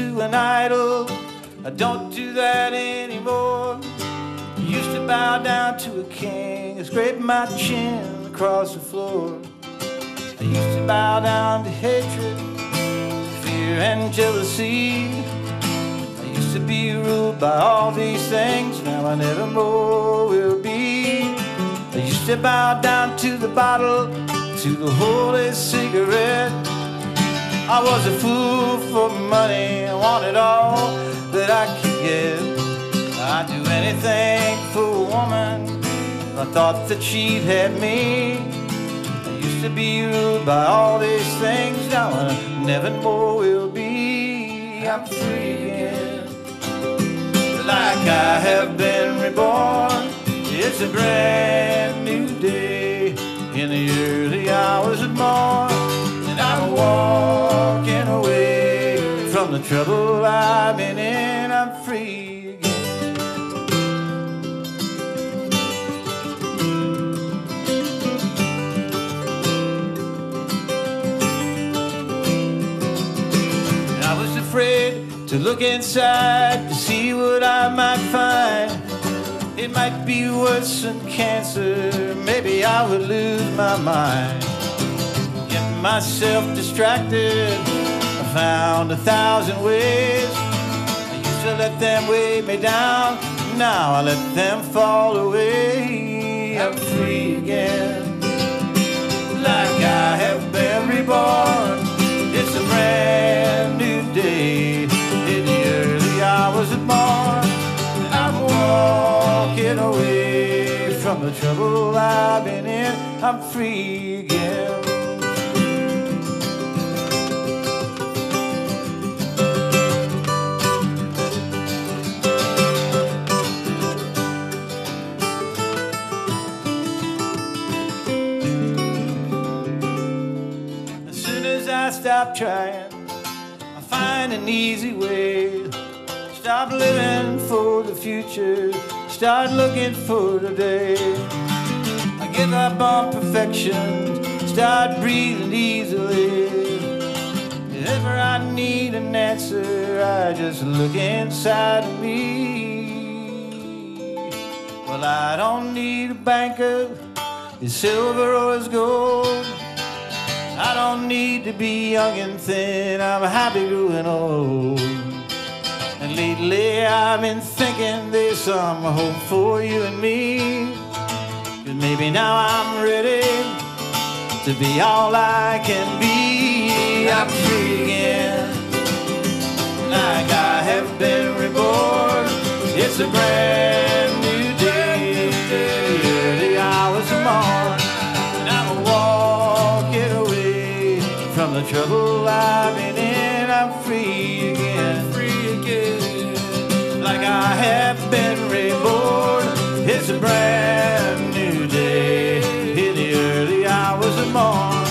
to an idol. I don't do that anymore. I used to bow down to a king and scrape my chin across the floor. I used to bow down to hatred, fear, and jealousy. I used to be ruled by all these things, now I never more will be. I used to bow down to the bottle, to the holy cigarette. I was a fool for money, I wanted all that I could get. I'd do anything for a woman, I thought that she'd have me. I used to be ruled by all these things, now I never more will be. I'm free again, like I have been reborn. It's a brand trouble I've been in. I'm free again. I was afraid to look inside to see what I might find. It might be worse than cancer. Maybe I would lose my mind. Get myself distracted. Found a thousand ways. I used to let them weigh me down. Now I let them fall away. I'm free again. Like I have been reborn. It's a brand new day. In the early hours of morn. I'm walking away from the trouble I've been in. I'm free again. Stop trying, I find an easy way. Stop living for the future, start looking for today. I give up on perfection, start breathing easily. If I need an answer, I just look inside of me. Well, I don't need a banker, his silver or his gold. I don't need to be young and thin, I'm happy growing old. And lately I've been thinking there's some hope for you and me. Cause maybe now I'm ready to be all I can be. I'm free again, the trouble I've been in. I'm free again, free again, like I have been reborn. It's a brand new day in the early hours of morn,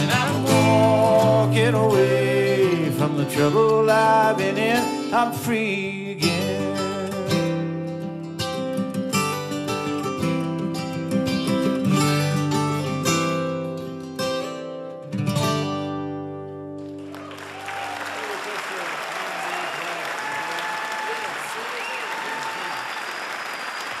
and I'm walking away from the trouble I've been in. I'm free again.